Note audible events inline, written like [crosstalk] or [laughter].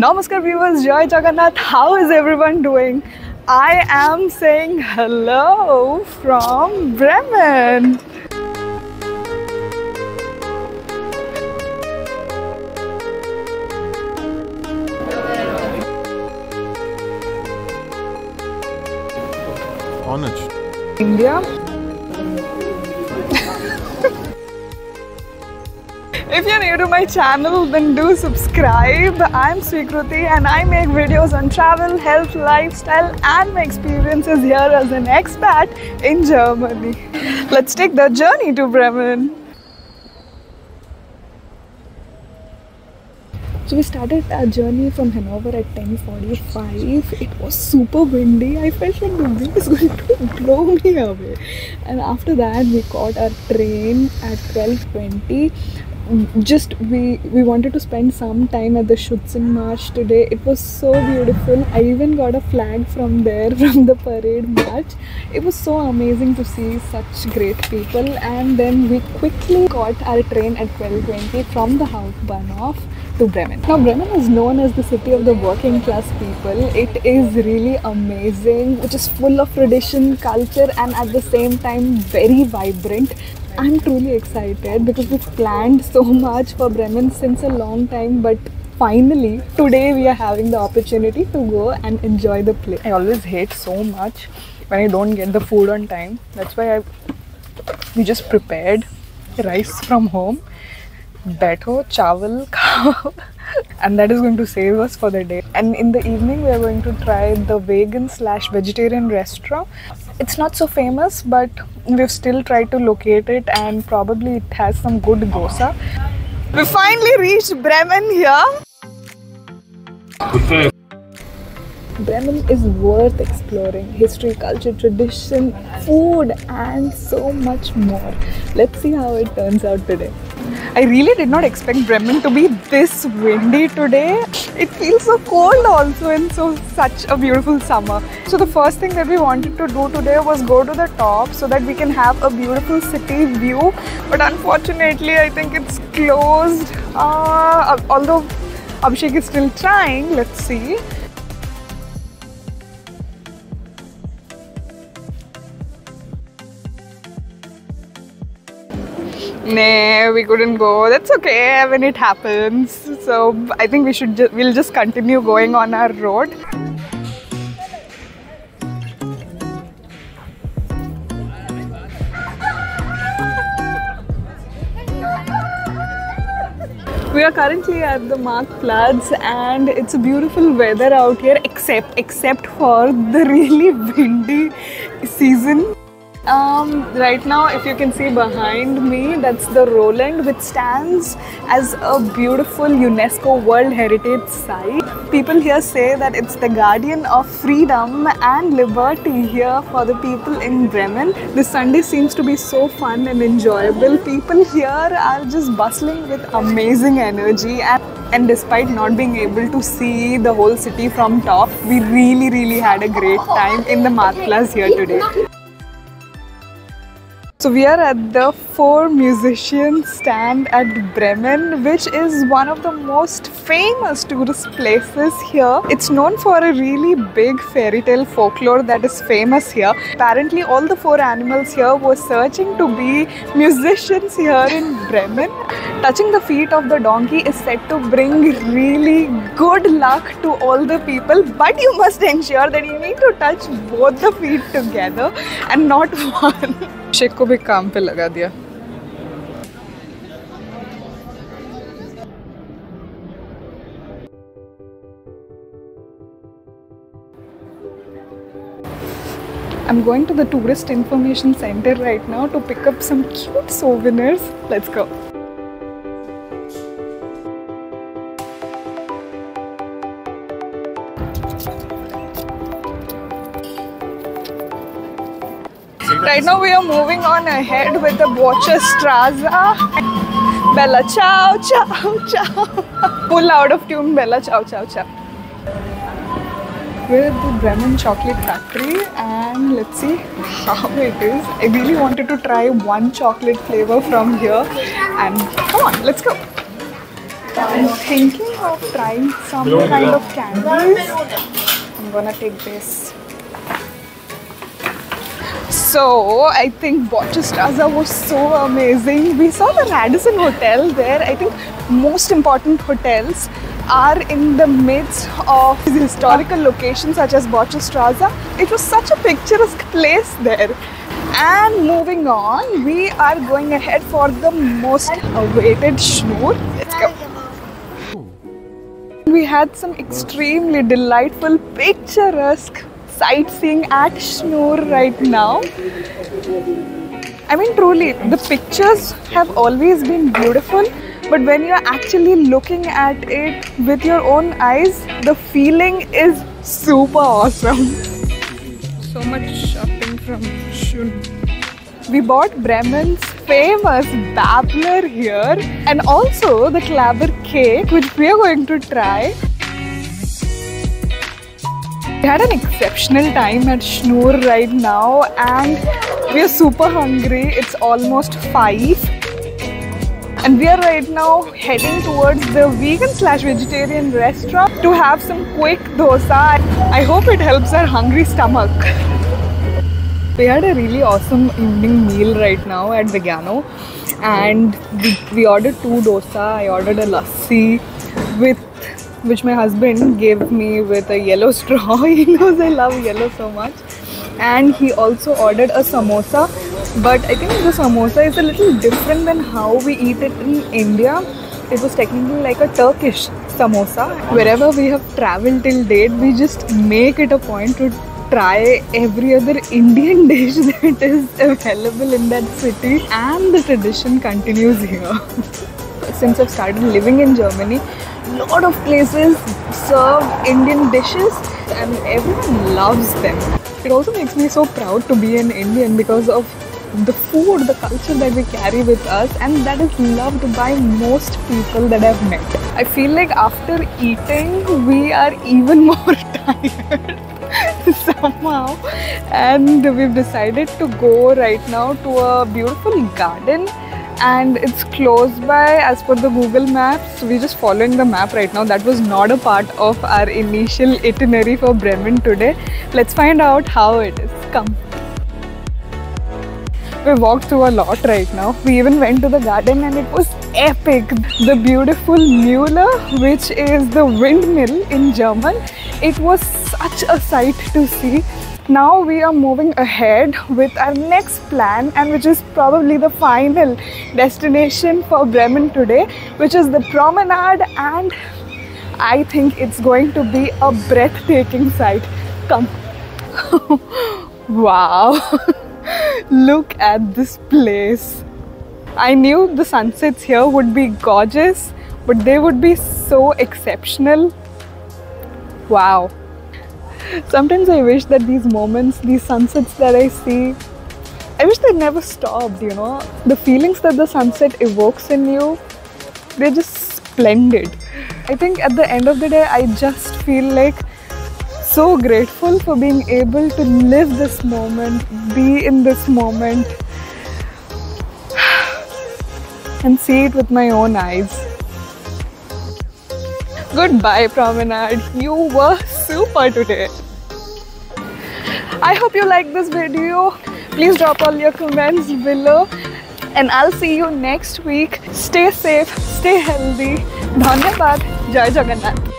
Namaskar viewers, Joy Jagannath. How is everyone doing? I am saying hello from Bremen. India. If you're new to my channel, then do subscribe. I'm Swikruti and I make videos on travel, health, lifestyle, and my experiences here as an expat in Germany. Let's take the journey to Bremen. So we started our journey from Hanover at 10:45. It was super windy. I felt like the wind is going to blow me away. And after that, we caught our train at 12:20. Just we we wanted to spend some time at the Schützenmarsch today. It was so beautiful. I even got a flag from there [laughs] from the parade march. It was so amazing to see such great people. And then we quickly caught our train at 12:20 from the Hauptbahnhof to Bremen. Now, Bremen is known as the city of the working class people. It is really amazing, which is full of tradition, culture, and at the same time, very vibrant. I'm truly excited because we've planned so much for Bremen since a long time, but finally today we are having the opportunity to go and enjoy the place. I always hate so much when I don't get the food on time. That's why I we just prepared rice from home, beto, chawal, [laughs] and that is going to save us for the day. And in the evening we are going to try the vegan slash vegetarian restaurant it's not so famous but we've still tried to locate it and probably it has some good dosa we finally reached bremen here Bremen is worth exploring. History, culture, tradition, food, and so much more. Let's see how it turns out today. I really did not expect Bremen to be this windy today. It feels so cold also in so such a beautiful summer. So the first thing that we wanted to do today was go to the top so that we can have a beautiful city view. But unfortunately, I think it's closed. Uh, although Abhishek is still trying, let's see. Nah, we couldn't go. That's okay when it happens. So I think we should ju- we'll just continue going on our road. We are currently at the Marktplatz and it's a beautiful weather out here except except for the [laughs] really windy season. Um, right now, if you can see behind me, that's the Roland, which stands as a beautiful UNESCO World Heritage Site. People here say that it's the guardian of freedom and liberty here for the people in Bremen. This Sunday seems to be so fun and enjoyable. People here are just bustling with amazing energy and and despite not being able to see the whole city from top, we really, really had a great time in the Marktplatz here today. So we are at the Four Musicians stand at Bremen, which is one of the most famous tourist places here. It's known for a really big fairy tale folklore that is famous here. Apparently, all the four animals here were searching to be musicians here in Bremen. Touching the feet of the donkey is said to bring really good luck to all the people, but you must ensure that you need to touch both the feet together and not [laughs] one. Sheikh को भी काम पे लगा दिया I'm going to the tourist information center right now to pick up some cute souvenirs. Let's go. Right now we are moving on ahead with the Böttcherstraße. Bella ciao ciao ciao. Full out of tune Bella ciao ciao ciao. We're at the Bremen Chocolate Factory and let's see how it is. I really wanted to try one chocolate flavor from here and come on, let's go. I'm thinking of trying some kind of candies. I'm gonna take this. So I think Böttcherstraße was so amazing. We saw the Radisson Hotel there. I think most important hotels are in the midst of historical locations such as Böttcherstraße. It was such a picturesque place there. And moving on, we are going ahead for the most awaited Schnoor. Let's go. We had some extremely delightful, picturesque sightseeing at Schnoor right now. I mean, truly, the pictures have always been beautiful, but when you're actually looking at it with your own eyes, the feeling is super awesome. So much shopping from Schnoor. We bought Bremen's famous Babbler here and also the Klaben cake, which we are going to try. We had an exceptional time at Schnoor right now and we are super hungry. It's almost 5 and we are right now heading towards the vegan slash vegetarian restaurant to have some quick dosa. I hope it helps our hungry stomach. We had a really awesome evening meal right now at Vegano and we, we ordered two dosa. I ordered a lassi with which my husband gave me with a yellow straw. [laughs] he knows I love yellow so much. And he also ordered a samosa. But I think the samosa is a little different than how we eat it in India. It was technically like a Turkish samosa. Wherever we have traveled till date, we just make it a point to try every other Indian [laughs] dish that is available in that city. And the tradition continues here. [laughs] Since I've started living in Germany, lot of places serve Indian dishes and everyone loves them. It also makes me so proud to be an Indian because of the food, the culture that we carry with us and that is loved by most people that I've met. I feel like after eating we are even [laughs] more tired [laughs] somehow and we've decided to go right now to a beautiful garden and it's close by as per the Google Maps. We're just following the map right now. That was not a part of our initial itinerary for Bremen today. Let's find out how it is. Come. We walked through a lot right now. We even went to the garden and it was epic. The beautiful Mühle, which is the windmill in German, it was such a sight to see now we are moving ahead with our next plan and which is probably the final destination for Bremen today which is the promenade and I think it's going to be a breathtaking sight. Come. [laughs] wow. [laughs] Look at this place. I knew the sunsets here would be gorgeous but they would be so exceptional. Wow. Sometimes I wish that these moments, these sunsets that I see, I wish they never stopped, you know. The feelings that the sunset evokes in you, they're just splendid. I think at the end of the day, I just feel like so grateful for being able to live this moment, be in this moment, [sighs] and see it with my own eyes. Goodbye, Promenade. You were super today. I hope you like this video. Please drop all your comments below. And I'll see you next week. Stay safe, stay healthy. Dhanyabad. Jai Jagannath.